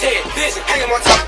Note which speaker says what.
Speaker 1: his. Vision hanging on top.